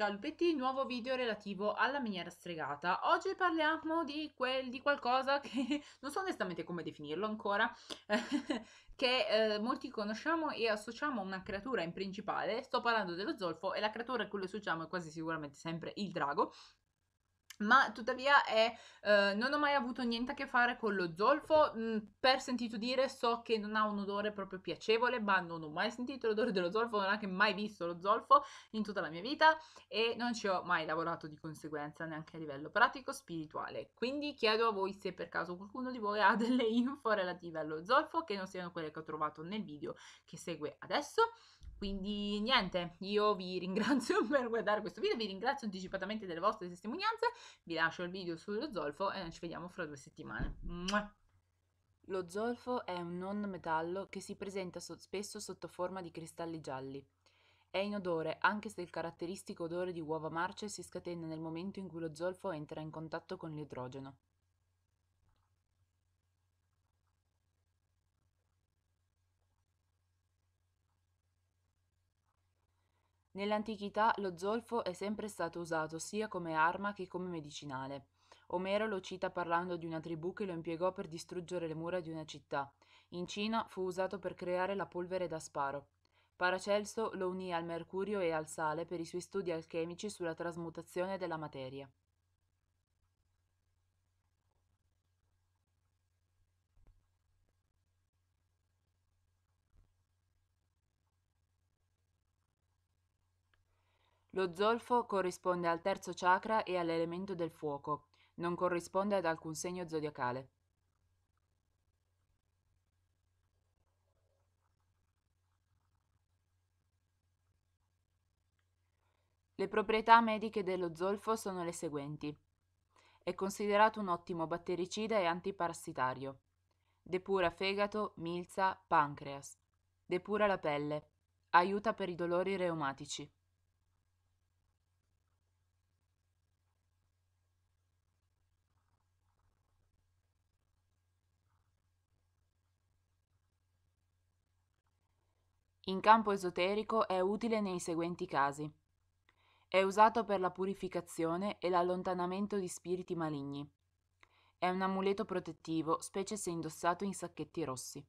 Ciao Lupetti, nuovo video relativo alla miniera stregata. Oggi parliamo di, quel, di qualcosa che non so onestamente come definirlo ancora, che eh, molti conosciamo e associamo a una creatura in principale. Sto parlando dello zolfo e la creatura a cui lo associamo è quasi sicuramente sempre il drago, ma tuttavia è, eh, non ho mai avuto niente a che fare con lo zolfo, mm, per sentito dire so che non ha un odore proprio piacevole, ma non ho mai sentito l'odore dello zolfo, non ho anche mai visto lo zolfo in tutta la mia vita e non ci ho mai lavorato di conseguenza neanche a livello pratico spirituale. Quindi chiedo a voi se per caso qualcuno di voi ha delle info relative allo zolfo che non siano quelle che ho trovato nel video che segue adesso quindi niente, io vi ringrazio per guardare questo video, vi ringrazio anticipatamente delle vostre testimonianze, vi lascio il video sullo zolfo e ci vediamo fra due settimane. Mua. Lo zolfo è un non metallo che si presenta so- spesso sotto forma di cristalli gialli. È inodore anche se il caratteristico odore di uova marce si scatena nel momento in cui lo zolfo entra in contatto con l'idrogeno. Nell'antichità lo zolfo è sempre stato usato sia come arma che come medicinale. Omero lo cita parlando di una tribù che lo impiegò per distruggere le mura di una città. In Cina fu usato per creare la polvere da sparo. Paracelso lo unì al mercurio e al sale per i suoi studi alchemici sulla trasmutazione della materia. Lo zolfo corrisponde al terzo chakra e all'elemento del fuoco, non corrisponde ad alcun segno zodiacale. Le proprietà mediche dello zolfo sono le seguenti. È considerato un ottimo battericida e antiparassitario. Depura fegato, milza, pancreas. Depura la pelle. Aiuta per i dolori reumatici. In campo esoterico è utile nei seguenti casi. È usato per la purificazione e l'allontanamento di spiriti maligni. È un amuleto protettivo, specie se indossato in sacchetti rossi.